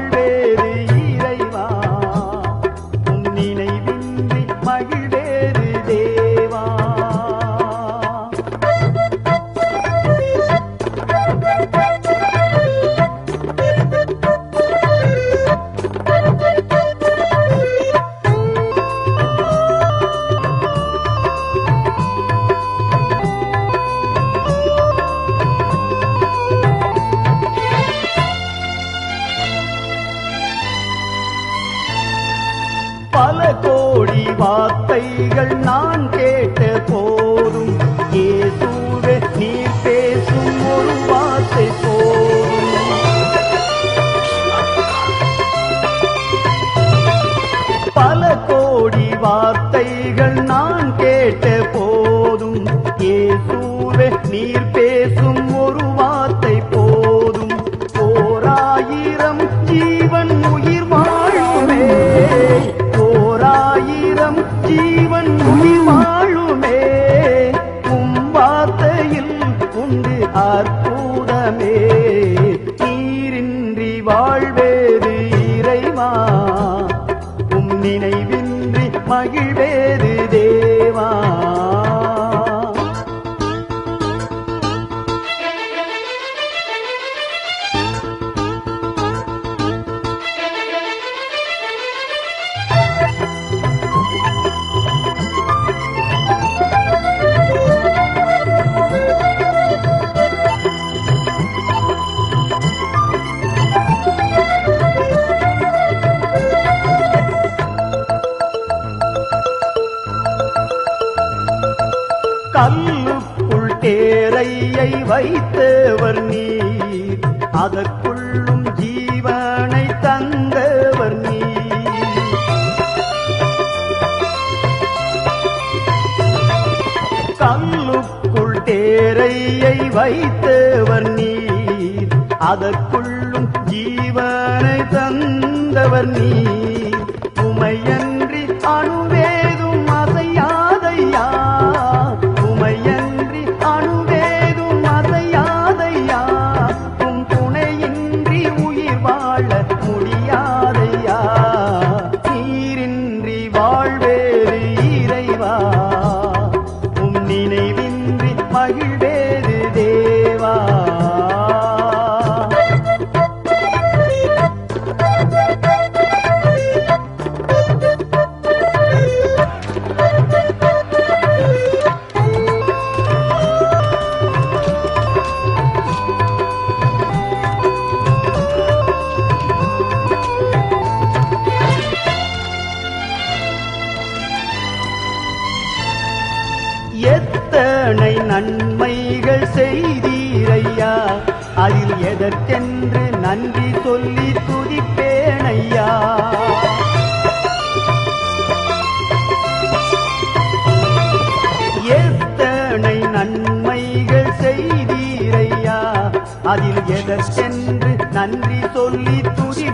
வாழ்க்கை பல கோடி வார்த்தைகள் நான் கேட்ட போதும். ஏசுவே நீர் பேசும் ஒரு வார்த்தை போதும். பல கோடி வார்த்தைகள் நான் கேட்ட போதும். ஏசுவே நீர் பேசும் ஒரு ஜீவன் உயிர்வான் கையை வைத்தவர் நீர். அதற்குள்ளும் ஜீவனை தந்தவர் நீர். கல்லுக்குள் தேரையை வைத்தவர் நீர். அதற்குள்ளும் ஜீவனை தந்தவர் நீர். எத்தனை நன்மைகள் செய்தீரையா? அதில் எதற்கென்று நன்றி சொல்லி துதிப்பேனையா? எத்தனை நன்மைகள் செய்தீரையா? அதில் எதற்கென்று நன்றி சொல்லி துதி